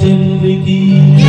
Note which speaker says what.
Speaker 1: ज़िंदगी।